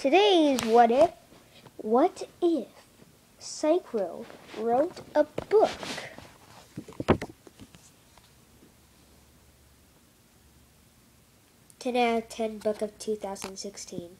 Today's what if? What if Psychro wrote a book? Ten out of ten book of 2016.